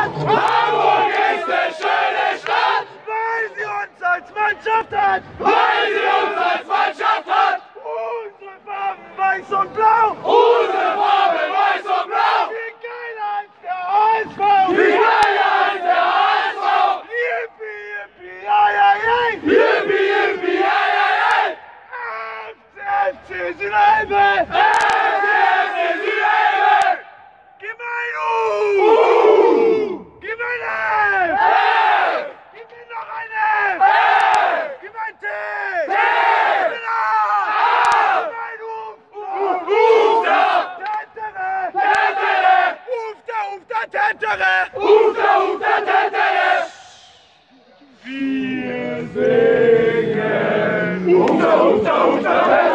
Stadt! Hamburg ist eine schöne Stadt! Weil sie uns als Mannschaft hat! Weil sie uns als Mannschaft hat! Unsere Farben weiß und blau! Unsere Farbe weiß und blau! Wie geiler als der HSV! Wie geiler als der HSV! Yippie, yippie, ja, ja, ja! Yippie, yippie, ja, ja, ja! FC Südhalbe! Tätere! Uta, Uta, Tätere! Wir singen Tätere!